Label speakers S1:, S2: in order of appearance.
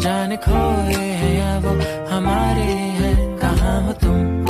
S1: जाने खोए हैं या वो हमारे हैं? कहाँ हो तुम?